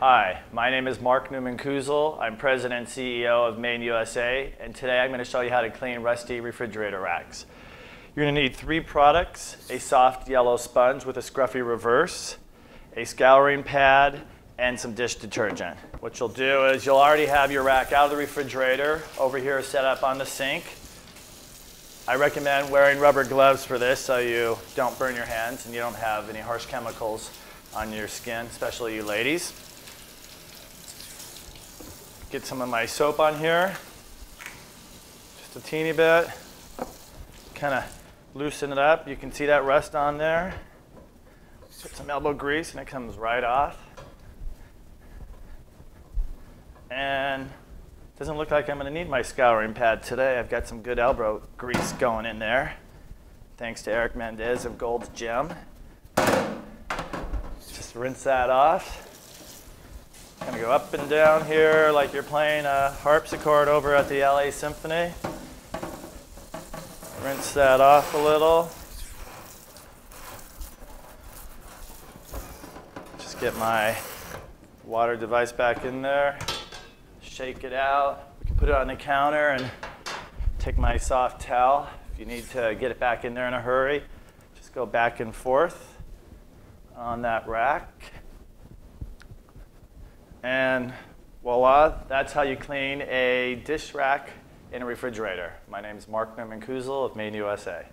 Hi, my name is Mark Newman Kuzel. I'm President and CEO of Maid in USA, and today I'm going to show you how to clean rusty refrigerator racks. You're going to need three products, a soft yellow sponge with a scruffy reverse, a scouring pad, and some dish detergent. What you'll do is you'll already have your rack out of the refrigerator over here set up on the sink. I recommend wearing rubber gloves for this so you don't burn your hands and you don't have any harsh chemicals on your skin, especially you ladies. Get some of my soap on here, just a teeny bit. Kind of loosen it up. You can see that rust on there. Put some elbow grease and it comes right off. And doesn't look like I'm going to need my scouring pad today. I've got some good elbow grease going in there. Thanks to Eric Mendez of Gold's Gym. Just rinse that off. Of go up and down here like you're playing a harpsichord over at the LA Symphony. Rinse that off a little. Just get my water device back in there. Shake it out. We can put it on the counter and take my soft towel. If you need to get it back in there in a hurry, just go back and forth on that rack. And voila, that's how you clean a dish rack in a refrigerator. My name is Mark Newman Kuzel of Maid in USA.